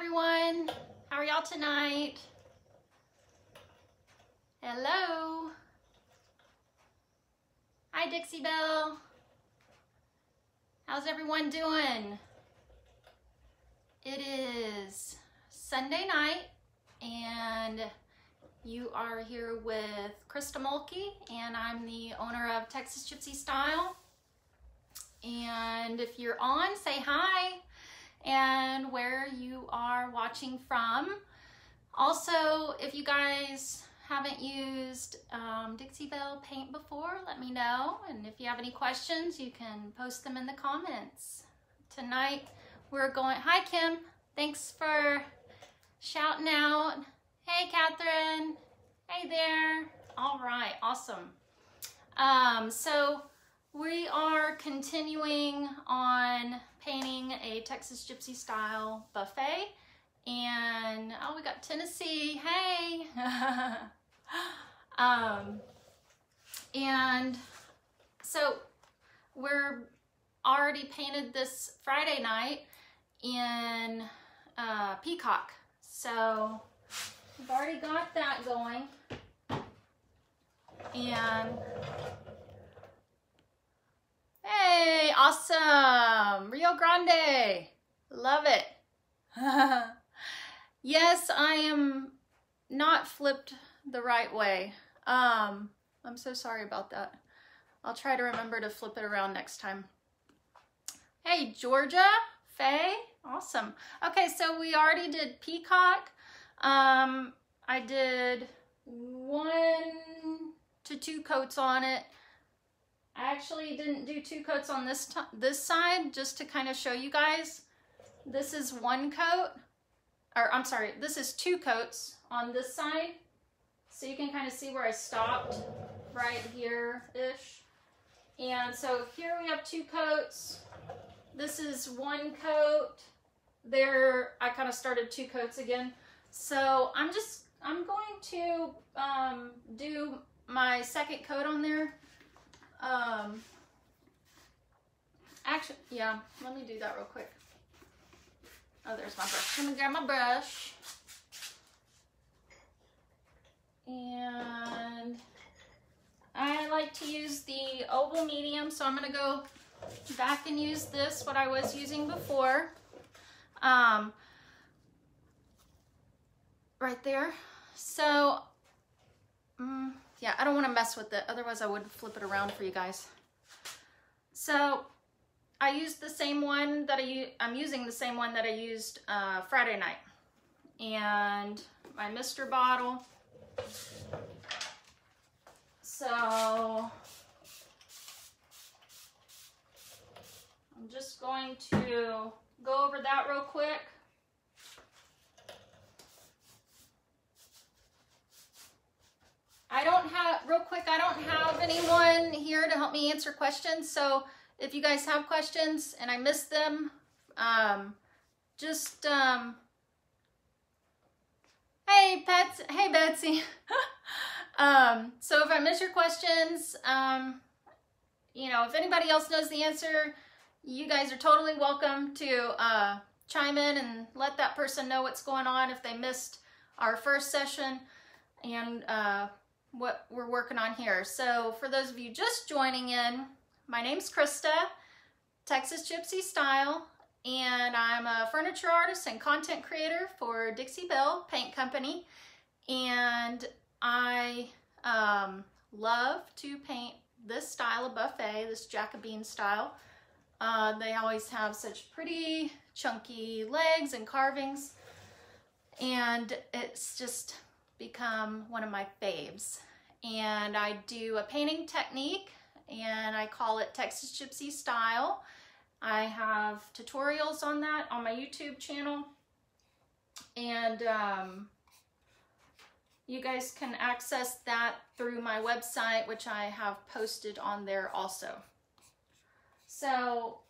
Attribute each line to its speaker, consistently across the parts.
Speaker 1: everyone. How are y'all tonight? Hello. Hi, Dixie Belle. How's everyone doing? It is Sunday night and you are here with Krista Mulkey and I'm the owner of Texas Gypsy Style. And if you're on, say hi and where you are watching from. Also, if you guys haven't used um, Dixie Belle paint before, let me know. And if you have any questions, you can post them in the comments. Tonight, we're going, hi Kim, thanks for shouting out. Hey Catherine, hey there. All right, awesome. Um, so we are continuing on painting a Texas Gypsy style buffet. And, oh, we got Tennessee, hey. um, and so we're already painted this Friday night in uh, Peacock. So we've already got that going. And Hey, awesome. Rio Grande. Love it. yes, I am not flipped the right way. Um, I'm so sorry about that. I'll try to remember to flip it around next time. Hey, Georgia, Faye, awesome. Okay, so we already did Peacock. Um, I did one to two coats on it. I actually didn't do two coats on this this side just to kind of show you guys. This is one coat, or I'm sorry, this is two coats on this side. So you can kind of see where I stopped right here-ish. And so here we have two coats. This is one coat. There, I kind of started two coats again. So I'm just, I'm going to um, do my second coat on there um, actually, yeah, let me do that real quick. Oh, there's my brush. Let me grab my brush. And I like to use the oval medium, so I'm going to go back and use this, what I was using before. Um, right there. So, um, yeah, I don't want to mess with it. Otherwise, I would flip it around for you guys. So I used the same one that I, I'm using the same one that I used uh, Friday night. And my Mr. bottle. So I'm just going to go over that real quick. I don't have, real quick, I don't have anyone here to help me answer questions. So if you guys have questions and I missed them, um, just, um, hey, Betsy, hey, Betsy. um, so if I miss your questions, um, you know, if anybody else knows the answer, you guys are totally welcome to uh, chime in and let that person know what's going on if they missed our first session. And uh, what we're working on here. So for those of you just joining in, my name's Krista, Texas Gypsy Style, and I'm a furniture artist and content creator for Dixie Belle Paint Company. And I um, love to paint this style of buffet, this Jacobean style. Uh, they always have such pretty chunky legs and carvings. And it's just become one of my faves. And I do a painting technique and I call it Texas Gypsy Style. I have tutorials on that on my YouTube channel. And um, you guys can access that through my website, which I have posted on there also. So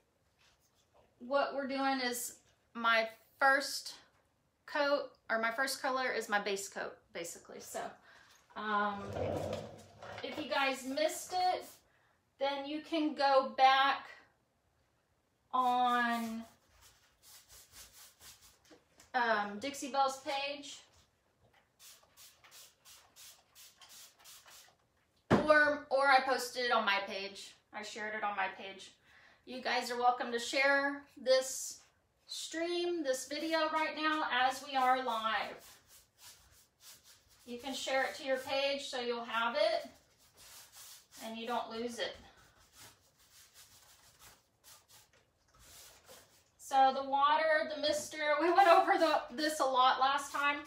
Speaker 1: what we're doing is my first coat or my first color is my base coat basically. So um, if you guys missed it, then you can go back on um, Dixie Belle's page. Or, or I posted it on my page. I shared it on my page. You guys are welcome to share this stream, this video right now as we are live. You can share it to your page so you'll have it and you don't lose it. So the water, the mister, we went over the, this a lot last time.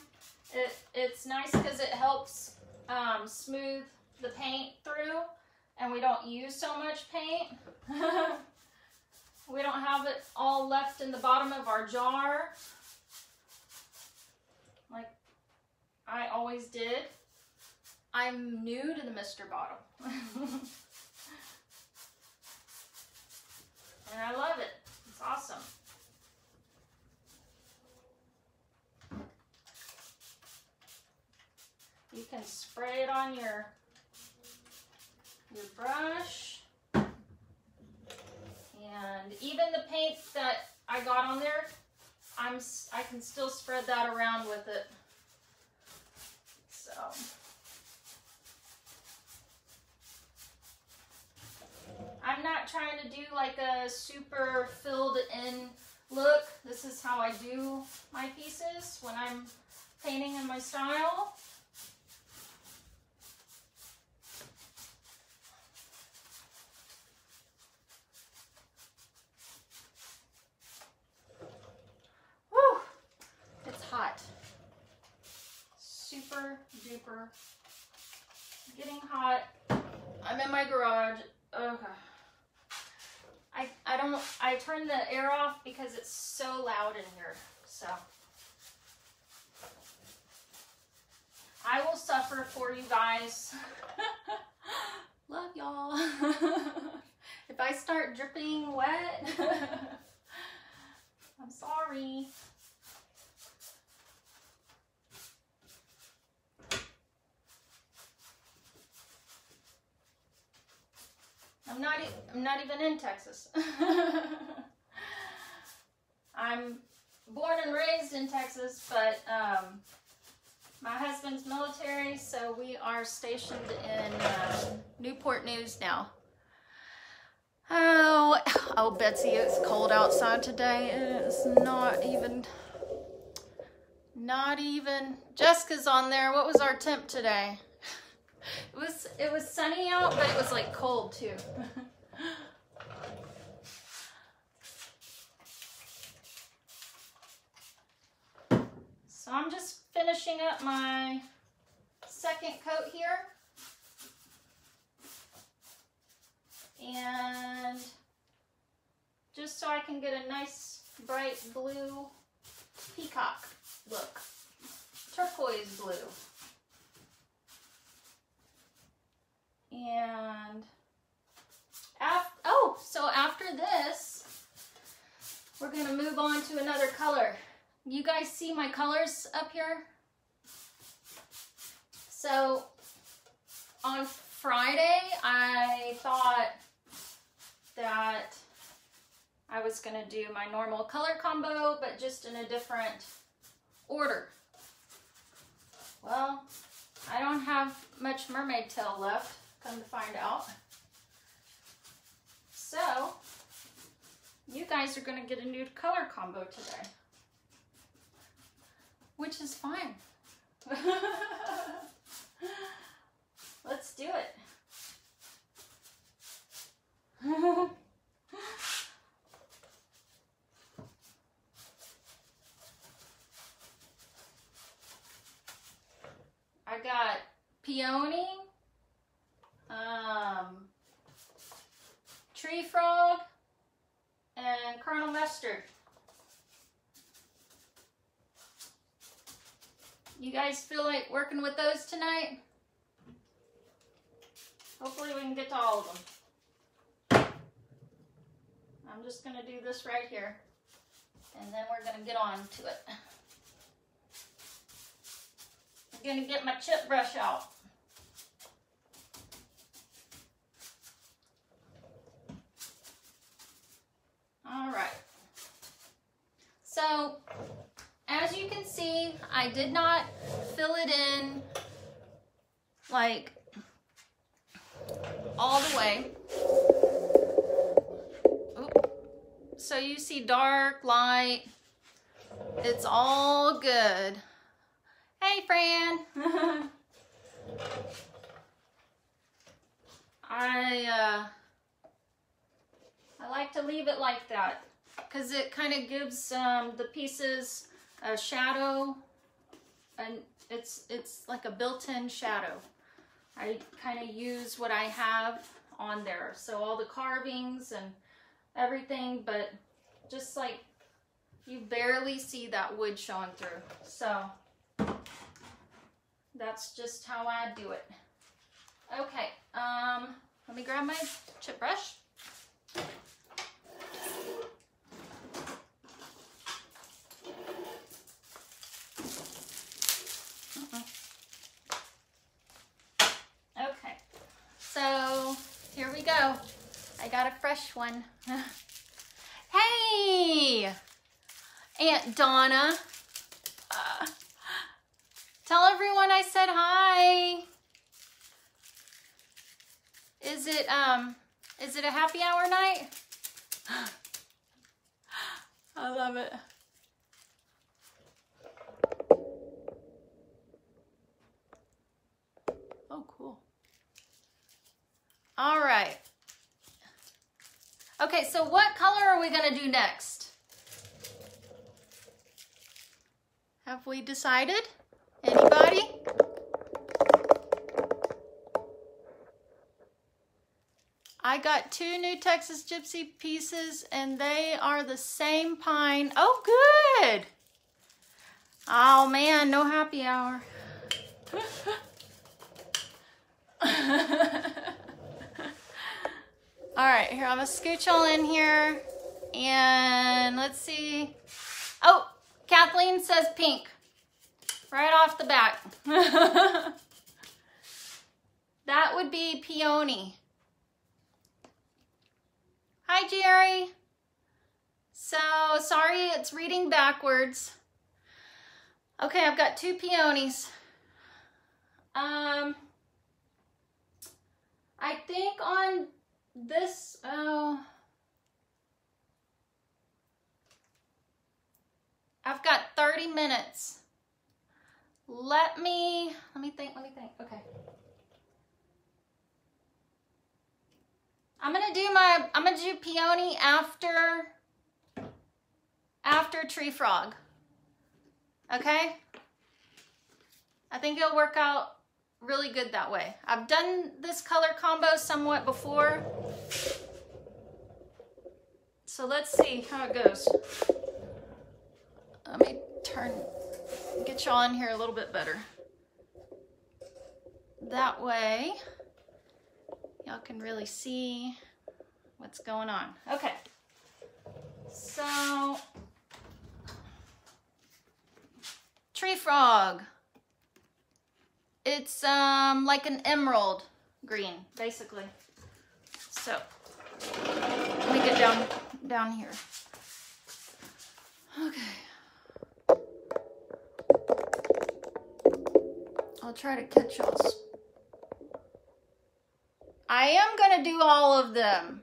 Speaker 1: It, it's nice because it helps um, smooth the paint through and we don't use so much paint. we don't have it all left in the bottom of our jar like I always did. I'm new to the Mister bottle. and I love it. It's awesome. You can spray it on your your brush. And even the paint that I got on there, I'm I can still spread that around with it. So I'm not trying to do like a super filled in look. This is how I do my pieces when I'm painting in my style. It's hot. Super duper. Getting hot. I'm in my garage. Okay. I, I don't, I turn the air off because it's so loud in here, so. I will suffer for you guys. Love y'all. if I start dripping wet, I'm sorry. I'm not. E I'm not even in Texas. I'm born and raised in Texas, but um, my husband's military, so we are stationed in uh, Newport News now. Oh, oh, Betsy, it's cold outside today. It's not even, not even. Jessica's on there. What was our temp today? It was it was sunny out, but it was like cold too. so I'm just finishing up my second coat here. And just so I can get a nice bright blue peacock look. Turquoise blue. And af oh, so after this, we're gonna move on to another color. You guys see my colors up here? So on Friday, I thought that I was gonna do my normal color combo, but just in a different order. Well, I don't have much mermaid tail left come to find out. So, you guys are going to get a new color combo today. Which is fine. Let's do it. I got peony, um, tree frog, and Colonel Mustard. You guys feel like working with those tonight? Hopefully we can get to all of them. I'm just going to do this right here. And then we're going to get on to it. I'm going to get my chip brush out. All right. So, as you can see, I did not fill it in like all the way. Oop. So you see dark, light. It's all good. Hey, Fran. I, uh, I like to leave it like that because it kind of gives um, the pieces a shadow and it's it's like a built-in shadow. I kind of use what I have on there. So all the carvings and everything, but just like you barely see that wood showing through. So that's just how I do it. Okay, um, let me grab my chip brush. Okay, so here we go. I got a fresh one. hey, Aunt Donna. Uh, tell everyone I said hi. Is it um is it a happy hour night? I love it. Oh, cool. All right. Okay, so what color are we to do next? Have we decided? Anybody? I got two new Texas Gypsy pieces and they are the same pine. Oh, good. Oh man, no happy hour. all right, here, I'm gonna scooch all in here and let's see. Oh, Kathleen says pink right off the bat. that would be peony. Hi, Jerry. So, sorry, it's reading backwards. Okay, I've got two peonies. Um, I think on this, oh, I've got 30 minutes. Let me, let me think, let me think. Okay. I'm gonna do my, I'm gonna do peony after, after tree frog. Okay? I think it'll work out really good that way. I've done this color combo somewhat before. So let's see how it goes. Let me turn, get y'all in here a little bit better. That way, y'all can really see what's going on. Okay, so tree frog. It's um like an emerald green, basically. So let me get down down here. Okay. I'll try to catch y'all's. I am gonna do all of them.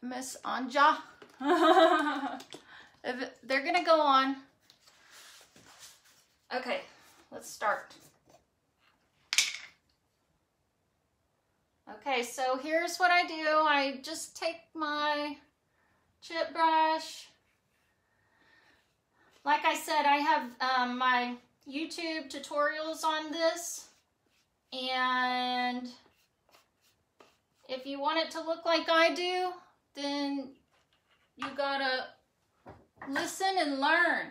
Speaker 1: Miss Anja. they're gonna go on. Okay, let's start. Okay, so here's what I do. I just take my chip brush. Like I said, I have um, my YouTube tutorials on this. And if you want it to look like I do, then you gotta listen and learn.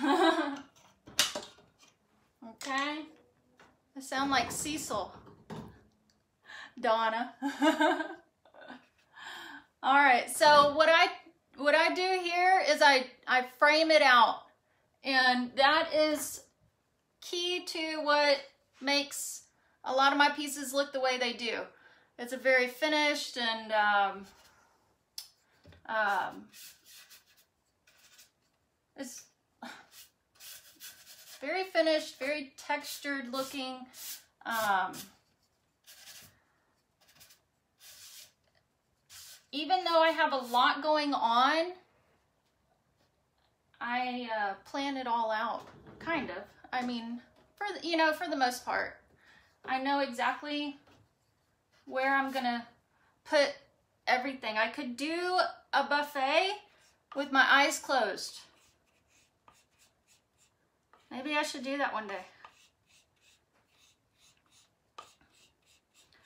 Speaker 1: okay? I sound like Cecil. Donna. All right, so what I what I do here is I, I frame it out. And that is key to what makes a lot of my pieces look the way they do. It's a very finished and um, um, it's very finished, very textured looking. Um, even though I have a lot going on, I uh, plan it all out, kind of. I mean, for the, you know, for the most part, I know exactly where I'm gonna put everything. I could do a buffet with my eyes closed. Maybe I should do that one day.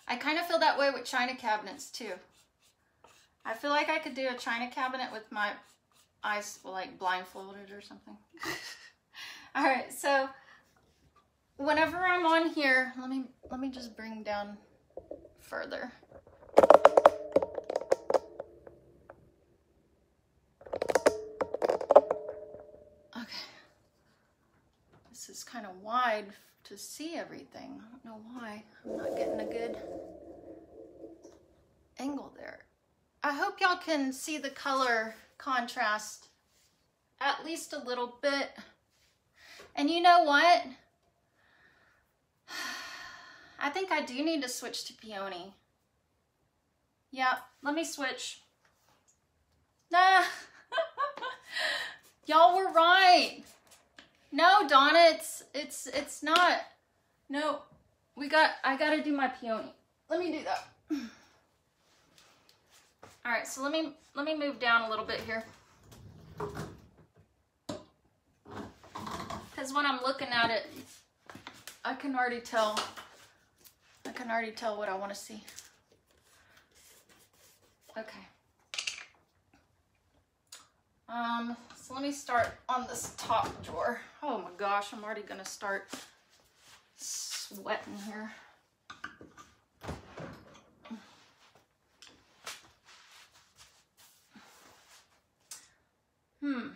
Speaker 1: I kind of feel that way with china cabinets too. I feel like I could do a china cabinet with my eyes like blindfolded or something. All right, so whenever I'm on here, let me let me just bring down further. Okay. This is kind of wide to see everything. I don't know why. I'm not getting a good angle there. I hope y'all can see the color contrast at least a little bit. And you know what? I think I do need to switch to peony. Yeah, let me switch. Nah. Y'all were right. No, Donna, it's it's it's not. No, we got I gotta do my peony. Let me do that. All right, so let me let me move down a little bit here. Because when I'm looking at it, I can already tell. I can already tell what I want to see. Okay. Um, so let me start on this top drawer. Oh my gosh, I'm already gonna start sweating here. Hmm.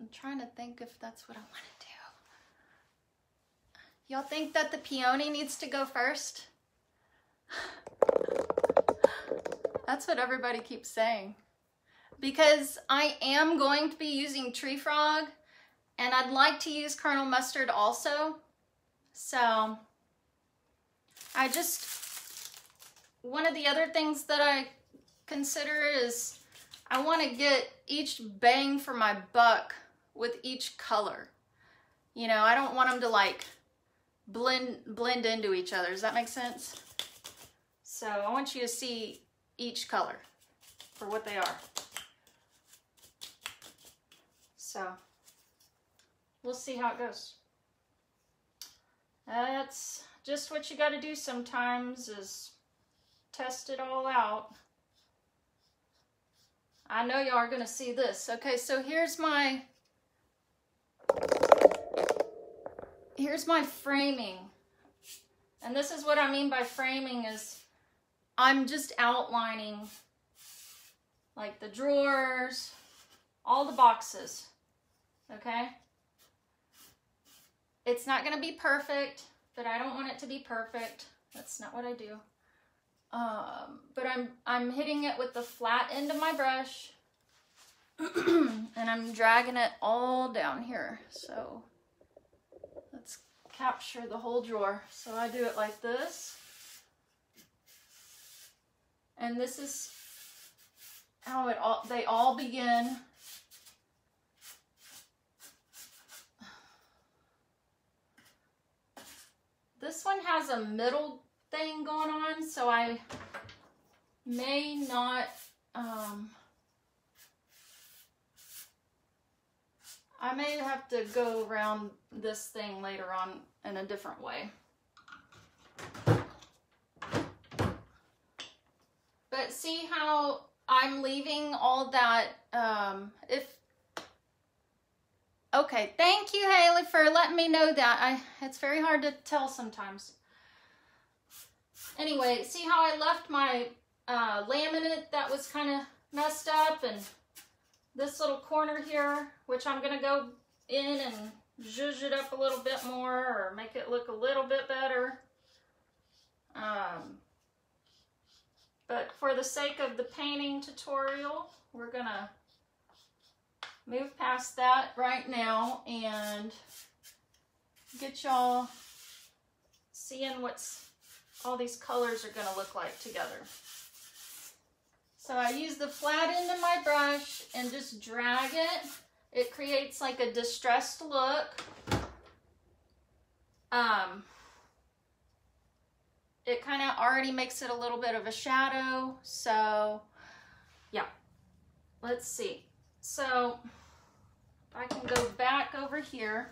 Speaker 1: I'm trying to think if that's what I want to do. Y'all think that the peony needs to go first? That's what everybody keeps saying. Because I am going to be using tree frog and I'd like to use Colonel Mustard also. So I just, one of the other things that I consider is I want to get each bang for my buck with each color. You know, I don't want them to like blend blend into each other. Does that make sense? So I want you to see each color for what they are. So we'll see how it goes. That's just what you got to do sometimes is test it all out. I know y'all are going to see this. Okay, so here's my here's my framing. And this is what I mean by framing is I'm just outlining like the drawers, all the boxes, okay? It's not gonna be perfect, but I don't want it to be perfect. That's not what I do. Um, but I'm, I'm hitting it with the flat end of my brush and I'm dragging it all down here. So let's capture the whole drawer. So I do it like this. And this is how it all, they all begin. This one has a middle thing going on, so I may not, um, I may have to go around this thing later on in a different way. But see how I'm leaving all that, um, if, okay, thank you, Haley, for letting me know that. I It's very hard to tell sometimes. Anyway, see how I left my uh, laminate that was kind of messed up and this little corner here, which I'm going to go in and zhuzh it up a little bit more or make it look a little bit better. Um, but for the sake of the painting tutorial, we're going to move past that right now and get y'all seeing what's all these colors are gonna look like together. So I use the flat end of my brush and just drag it. It creates like a distressed look. Um, it kind of already makes it a little bit of a shadow. So yeah, let's see. So I can go back over here.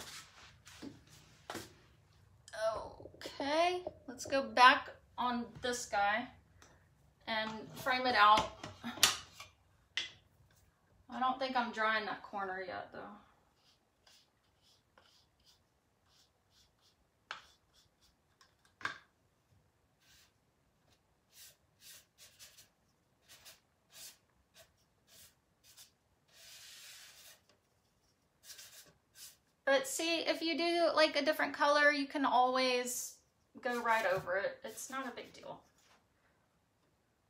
Speaker 1: Okay, let's go back on this guy and frame it out. I don't think I'm drawing that corner yet though. But see, if you do like a different color, you can always go right over it. It's not a big deal.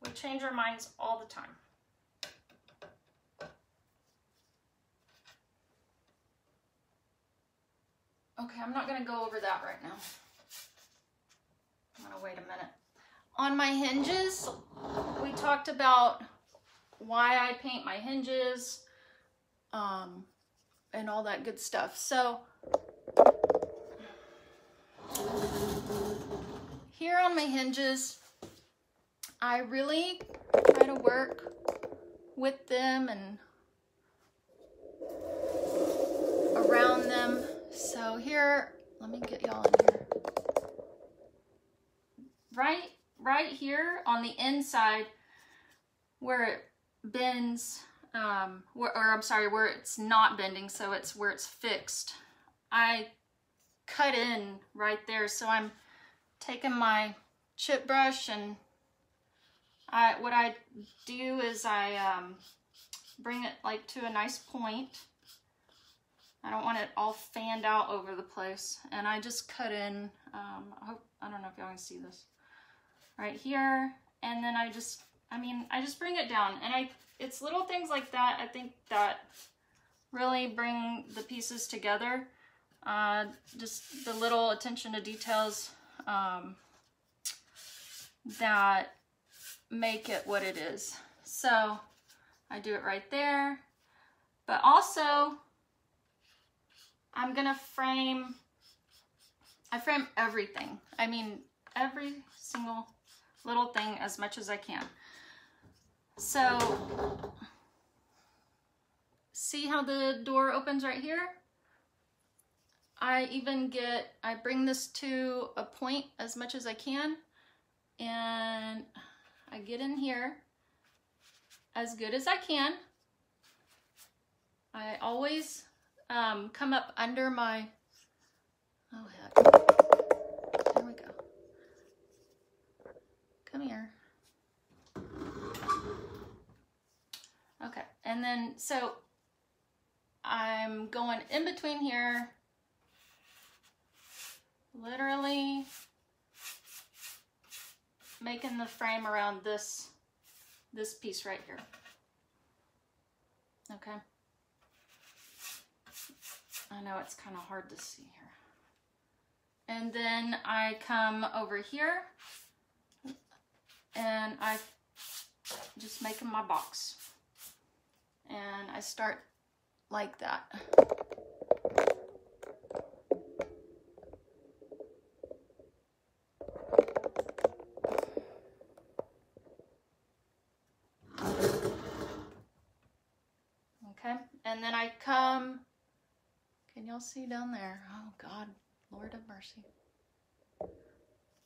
Speaker 1: We change our minds all the time. Okay, I'm not gonna go over that right now. I'm gonna wait a minute. On my hinges, we talked about why I paint my hinges um, and all that good stuff. So here on my hinges, I really try to work with them and around them. So here, let me get y'all in here. Right, right here on the inside where it bends, um, where, or I'm sorry, where it's not bending, so it's where it's fixed. I cut in right there. So I'm taking my chip brush and I, what I do is I um, bring it like to a nice point. I don't want it all fanned out over the place. And I just cut in, um, I hope, I don't know if y'all can see this, right here. And then I just, I mean, I just bring it down. And I, it's little things like that, I think that really bring the pieces together. Uh, just the little attention to details um, that make it what it is. So I do it right there. But also, I'm gonna frame, I frame everything. I mean, every single little thing as much as I can. So, see how the door opens right here? I even get, I bring this to a point as much as I can and I get in here as good as I can. I always um, come up under my, oh heck, there we go. Come here. Okay, and then so I'm going in between here, literally making the frame around this, this piece right here. Okay. I know it's kind of hard to see here. And then I come over here and I just making my box. And I start like that. And then I come, y'all see down there? Oh God, Lord of mercy.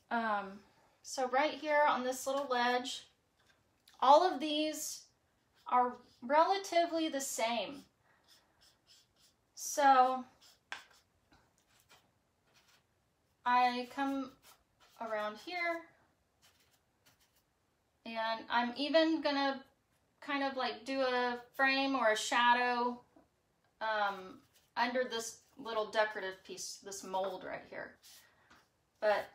Speaker 1: Um, so right here on this little ledge, all of these are relatively the same. So I come around here and I'm even gonna kind of like do a frame or a shadow um, under this little decorative piece, this mold right here. But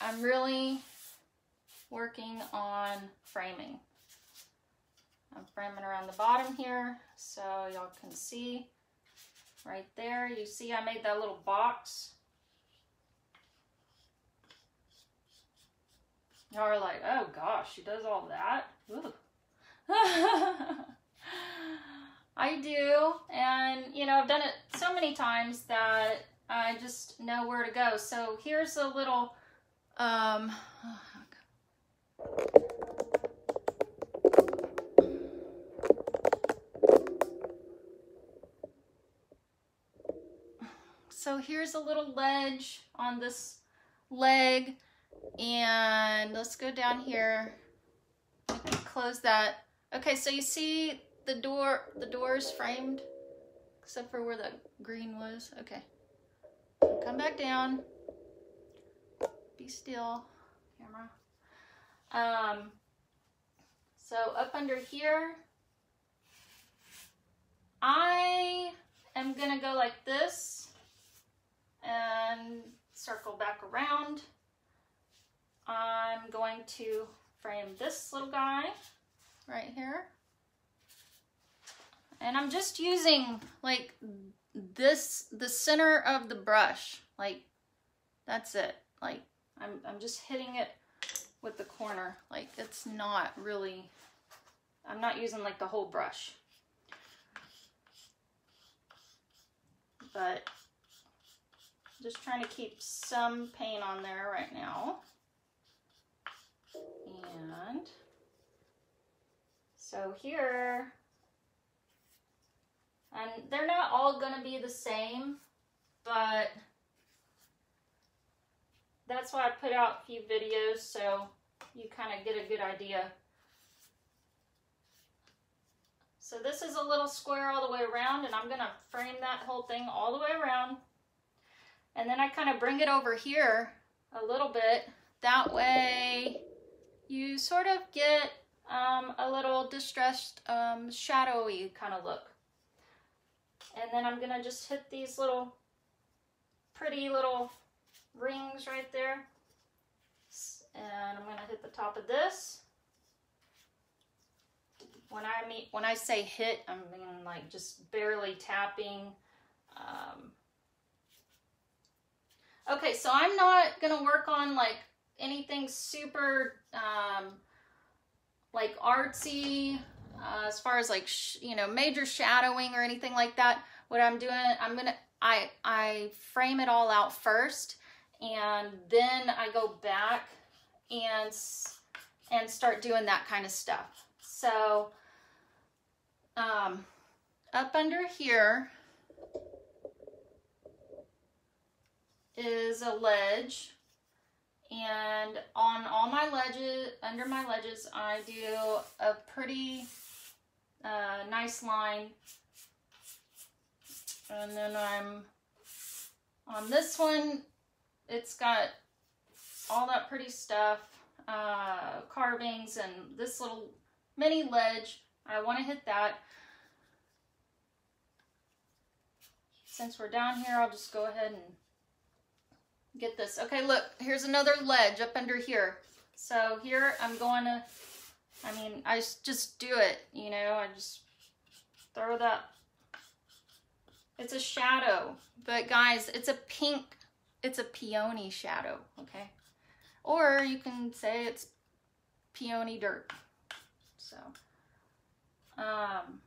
Speaker 1: I'm really working on framing. I'm framing around the bottom here so y'all can see right there. You see I made that little box. Y'all are like, oh gosh, she does all that? I do, and you know, I've done it so many times that I just know where to go. So here's a little, um, so here's a little ledge on this leg and let's go down here close that okay so you see the door the door is framed except for where the green was okay come back down be still camera um so up under here I am gonna go like this and circle back around. I'm going to frame this little guy right here. And I'm just using like this, the center of the brush. Like that's it. Like I'm, I'm just hitting it with the corner. Like it's not really, I'm not using like the whole brush. But just trying to keep some paint on there right now. And so here, and they're not all going to be the same, but that's why I put out a few videos so you kind of get a good idea. So this is a little square all the way around and I'm going to frame that whole thing all the way around. And then I kind of bring it over here a little bit. That way you sort of get um, a little distressed, um, shadowy kind of look. And then I'm gonna just hit these little pretty little rings right there. And I'm gonna hit the top of this. When I mean, when I say hit, I mean like just barely tapping. Um, Okay, so I'm not to work on like anything super um, like artsy uh, as far as like, you know, major shadowing or anything like that. What I'm doing, I'm going to, I, I frame it all out first and then I go back and, and start doing that kind of stuff. So, um, up under here, is a ledge and on all my ledges, under my ledges, I do a pretty uh, nice line. And then I'm on this one, it's got all that pretty stuff, uh, carvings and this little mini ledge. I want to hit that. Since we're down here, I'll just go ahead and get this. Okay, look, here's another ledge up under here. So here I'm going to, I mean, I just do it, you know, I just throw that. It's a shadow, but guys, it's a pink, it's a peony shadow, okay? Or you can say it's peony dirt. So, um,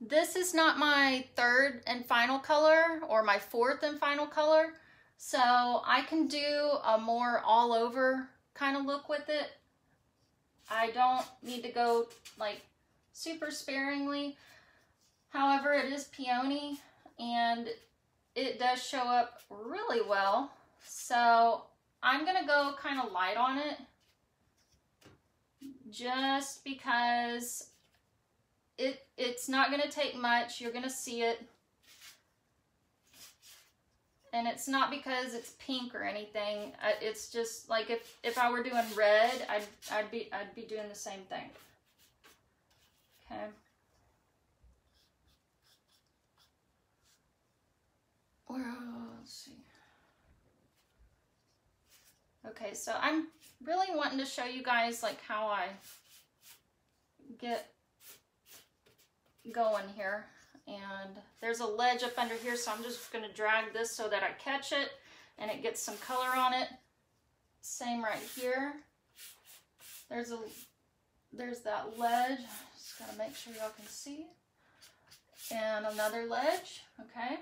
Speaker 1: this is not my third and final color or my fourth and final color. So I can do a more all over kind of look with it. I don't need to go like super sparingly. However, it is peony and it does show up really well. So I'm going to go kind of light on it just because it it's not going to take much. You're going to see it. And it's not because it's pink or anything. It's just like if if I were doing red, I'd I'd be I'd be doing the same thing. Okay. Where uh, let's see. Okay, so I'm really wanting to show you guys like how I get going here. And there's a ledge up under here, so I'm just gonna drag this so that I catch it and it gets some color on it. Same right here. There's a there's that ledge. Just gotta make sure y'all can see. And another ledge, okay.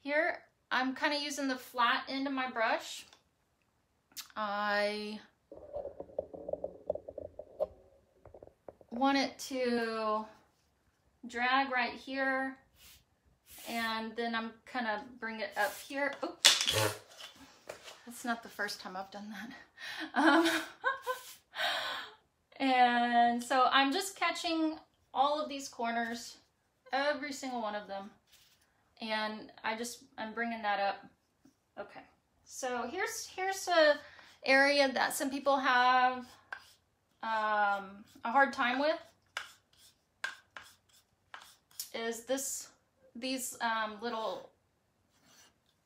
Speaker 1: Here, I'm kind of using the flat end of my brush. I want it to drag right here and then I'm kind of bring it up here. Oops. That's not the first time I've done that. Um, and so I'm just catching all of these corners, every single one of them. And I just, I'm bringing that up. Okay. So here's, here's a area that some people have um, a hard time with is this, these um, little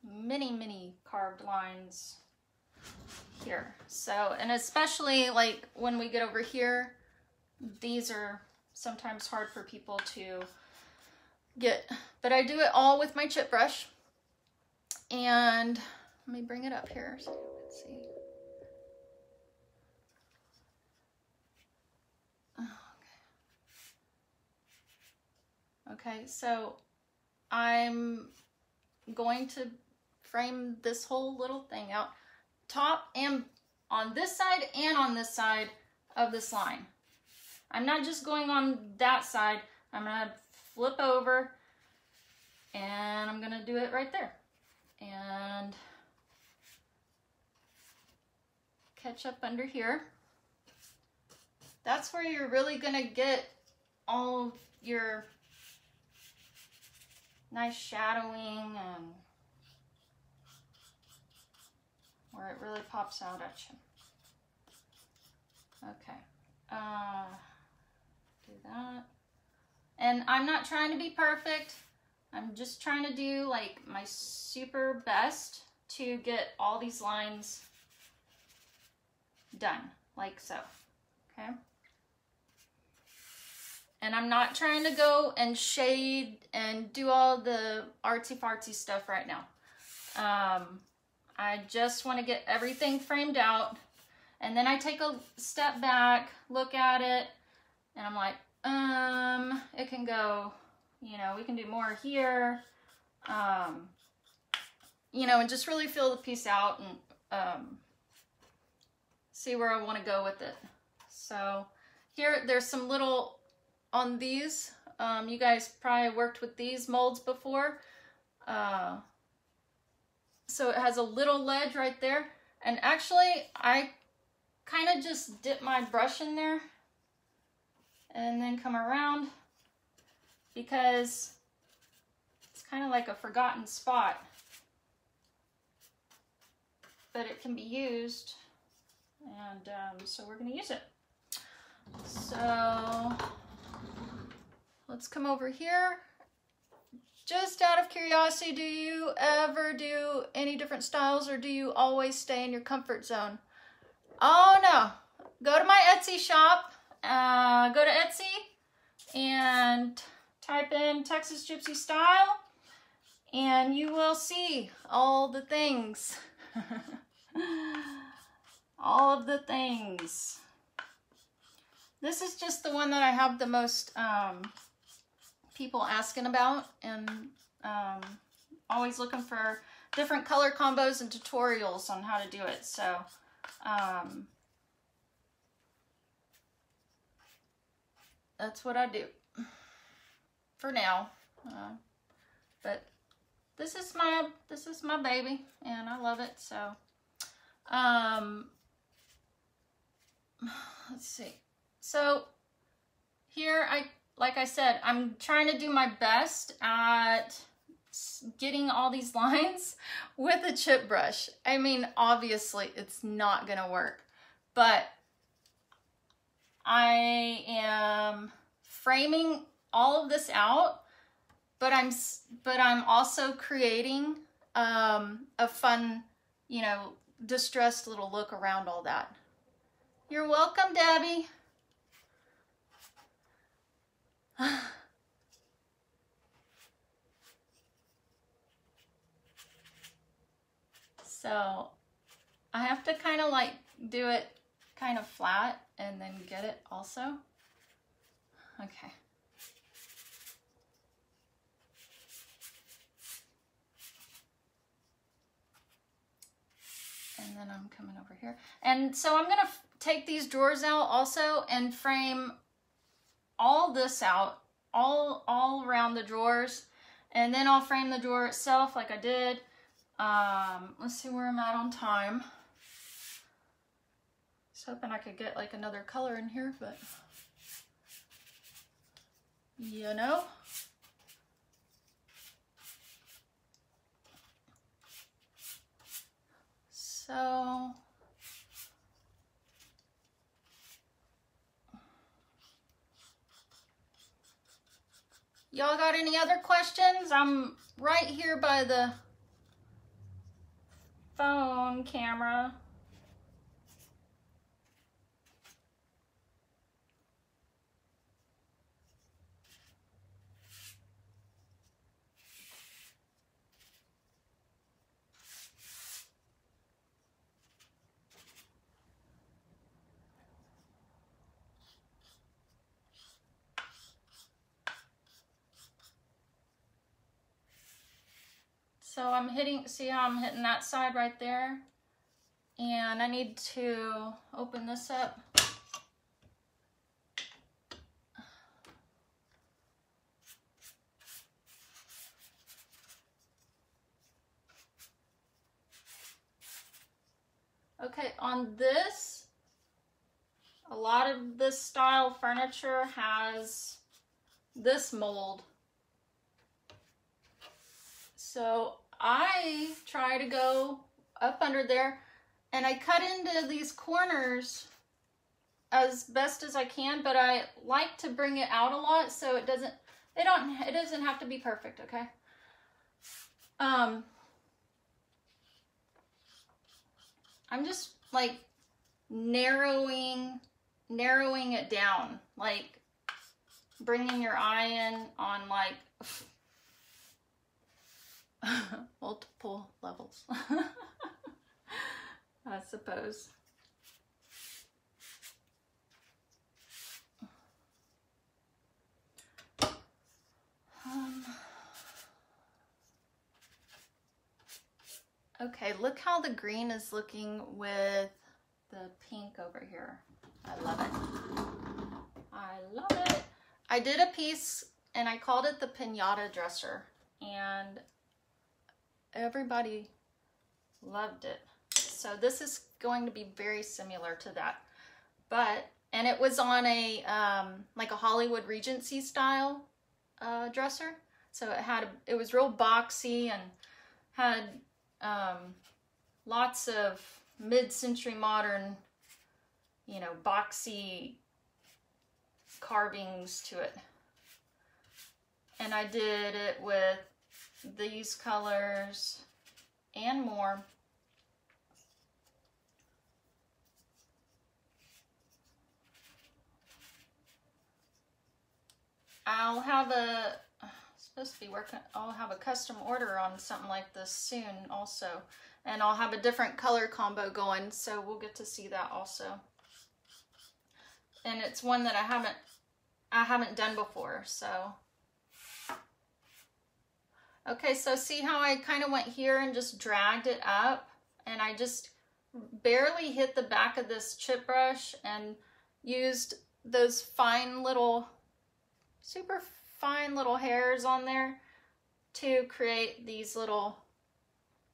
Speaker 1: mini, mini carved lines here. So, and especially like when we get over here, these are sometimes hard for people to get, but I do it all with my chip brush. And let me bring it up here so you can see. Okay, so I'm going to frame this whole little thing out top and on this side and on this side of this line. I'm not just going on that side. I'm to flip over and I'm to do it right there. And catch up under here. That's where you're really to get all your nice shadowing and where it really pops out at you. Okay, uh, do that. And I'm not trying to be perfect. I'm just trying to do like my super best to get all these lines done, like so, okay? And I'm not trying to go and shade and do all the artsy-fartsy stuff right now. Um, I just want to get everything framed out. And then I take a step back, look at it, and I'm like, um, it can go, you know, we can do more here. Um, you know, and just really feel the piece out and um, see where I want to go with it. So here, there's some little on these. Um, you guys probably worked with these molds before. Uh, so it has a little ledge right there. And actually, I kind of just dip my brush in there and then come around because it's kind of like a forgotten spot. But it can be used. And um, so we're going to use it. So Let's come over here. Just out of curiosity, do you ever do any different styles or do you always stay in your comfort zone? Oh no, go to my Etsy shop, uh, go to Etsy and type in Texas Gypsy Style and you will see all the things. all of the things. This is just the one that I have the most um, people asking about and um, always looking for different color combos and tutorials on how to do it. So, um, that's what I do for now. Uh, but this is my this is my baby and I love it. So, um, let's see. So here I like I said, I'm trying to do my best at getting all these lines with a chip brush. I mean, obviously it's not gonna work, but I am framing all of this out, but I'm, but I'm also creating um, a fun, you know, distressed little look around all that. You're welcome, Debbie. so I have to kind of like do it kind of flat and then get it also. Okay. And then I'm coming over here. And so I'm gonna take these drawers out also and frame all this out, all, all around the drawers. And then I'll frame the drawer itself like I did. Um, let's see where I'm at on time. Just hoping I could get like another color in here, but you know. So Y'all got any other questions? I'm right here by the phone camera. So I'm hitting, see how I'm hitting that side right there? And I need to open this up. Okay, on this, a lot of this style furniture has this mold. So I try to go up under there and I cut into these corners as best as I can, but I like to bring it out a lot so it doesn't, they don't, it doesn't have to be perfect, okay? Um, I'm just like narrowing, narrowing it down, like bringing your eye in on like multiple levels, I suppose. Um, okay, look how the green is looking with the pink over here. I love it. I love it. I did a piece and I called it the pinata dresser and everybody loved it. So this is going to be very similar to that. But, and it was on a, um, like a Hollywood Regency style uh, dresser. So it had, a, it was real boxy and had um, lots of mid-century modern, you know, boxy carvings to it. And I did it with these colors and more. I'll have a, supposed to be working, I'll have a custom order on something like this soon also. And I'll have a different color combo going, so we'll get to see that also. And it's one that I haven't, I haven't done before, so Okay, so see how I kind of went here and just dragged it up and I just barely hit the back of this chip brush and used those fine little, super fine little hairs on there to create these little,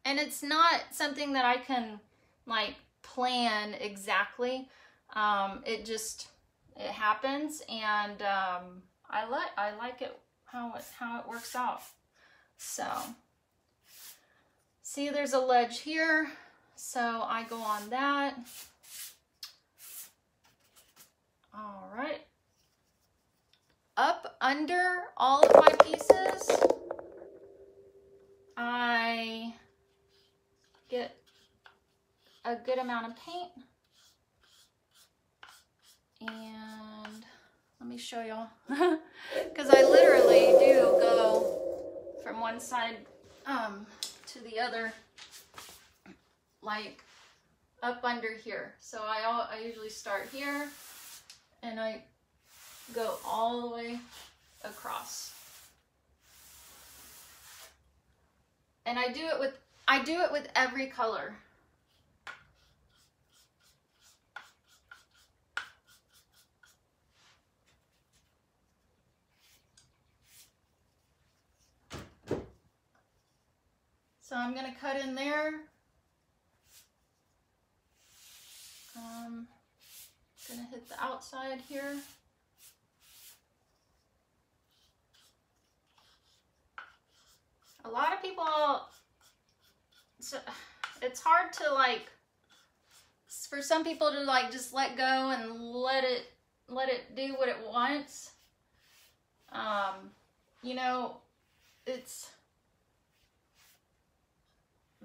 Speaker 1: and it's not something that I can like plan exactly. Um, it just, it happens and um, I like, I like it how it, how it works out. So, see there's a ledge here. So I go on that. All right. Up under all of my pieces, I get a good amount of paint. And let me show y'all. Because I literally do go from one side um, to the other, like up under here. So I, I usually start here and I go all the way across. And I do it with I do it with every color. So I'm going to cut in there. Um, going to hit the outside here. A lot of people, it's hard to like, for some people to like just let go and let it, let it do what it wants. Um, you know, it's,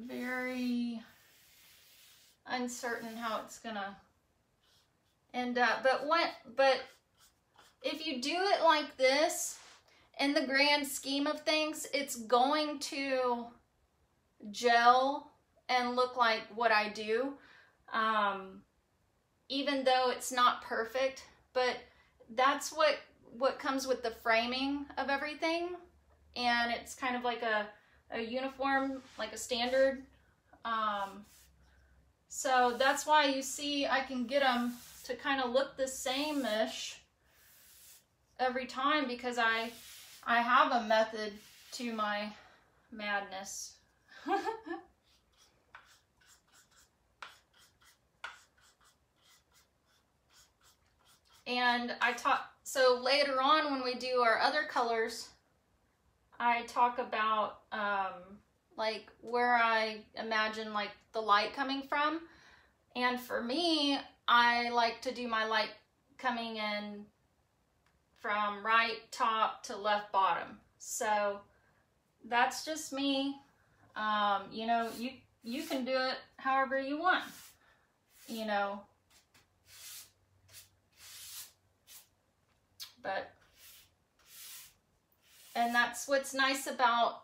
Speaker 1: very uncertain how it's gonna end up. But what but if you do it like this, in the grand scheme of things, it's going to gel and look like what I do. Um, even though it's not perfect, but that's what what comes with the framing of everything. And it's kind of like a a uniform, like a standard. Um, so that's why you see I can get them to kind of look the same-ish every time because I, I have a method to my madness. and I taught, so later on when we do our other colors, I talk about um, like where I imagine like the light coming from. And for me, I like to do my light coming in from right top to left bottom. So that's just me. Um, you know, you you can do it however you want. You know. But and that's what's nice about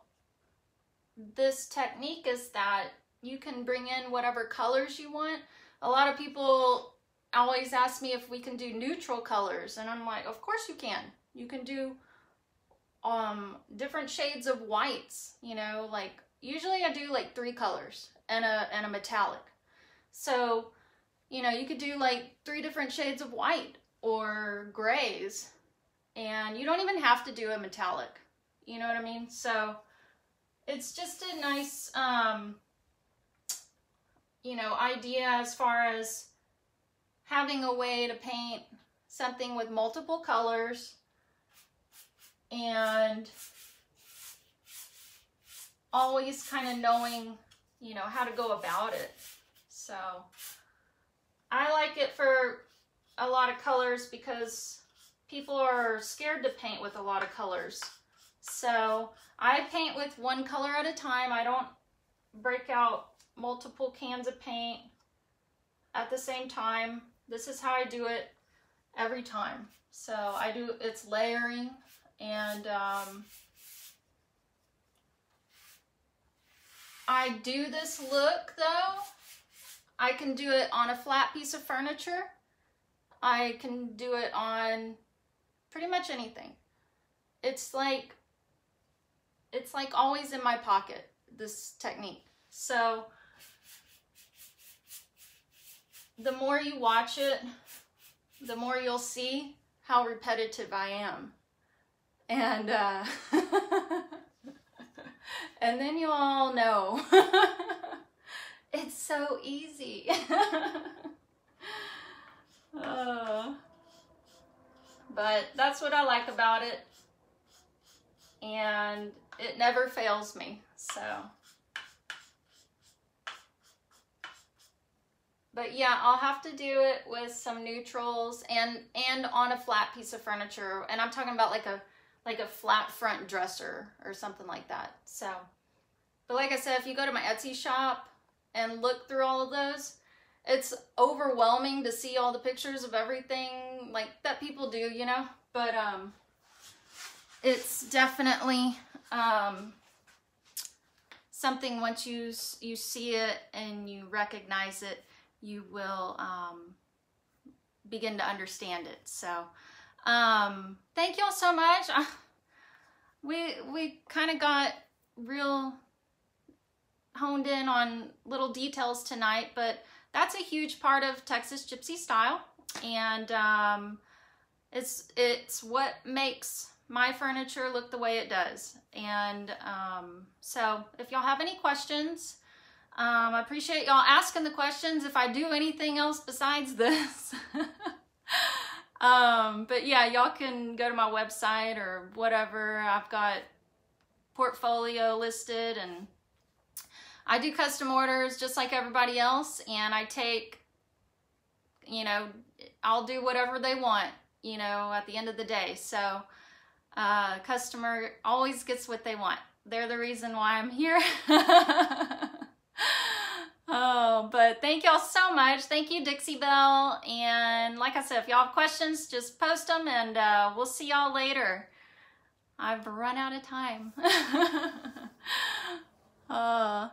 Speaker 1: this technique is that you can bring in whatever colors you want. A lot of people always ask me if we can do neutral colors and I'm like, of course you can. You can do um, different shades of whites, you know, like usually I do like three colors and a, and a metallic. So, you know, you could do like three different shades of white or grays and you don't even have to do a metallic. You know what I mean? So it's just a nice, um, you know, idea as far as having a way to paint something with multiple colors and always kind of knowing, you know, how to go about it. So I like it for a lot of colors because people are scared to paint with a lot of colors. So I paint with one color at a time. I don't break out multiple cans of paint at the same time. This is how I do it every time. So I do, it's layering and um, I do this look though. I can do it on a flat piece of furniture. I can do it on pretty much anything. It's like it's like always in my pocket, this technique. So the more you watch it, the more you'll see how repetitive I am. And, uh, and then you all know. it's so easy. uh, but that's what I like about it. And it never fails me. So, but yeah, I'll have to do it with some neutrals and and on a flat piece of furniture. And I'm talking about like a like a flat front dresser or something like that. So, but like I said, if you go to my Etsy shop and look through all of those, it's overwhelming to see all the pictures of everything like that people do, you know. But um, it's definitely um, something once you you see it and you recognize it, you will um, begin to understand it. So, um, thank y'all so much. we we kind of got real honed in on little details tonight, but that's a huge part of Texas Gypsy style, and um, it's it's what makes my furniture look the way it does. And um, so, if y'all have any questions, um, I appreciate y'all asking the questions. If I do anything else besides this. um, but yeah, y'all can go to my website or whatever. I've got portfolio listed and I do custom orders just like everybody else and I take, you know, I'll do whatever they want, you know, at the end of the day. So, uh, customer always gets what they want. They're the reason why I'm here. oh, but thank y'all so much. Thank you, Dixie Belle. And like I said, if y'all have questions, just post them and uh, we'll see y'all later. I've run out of time. uh,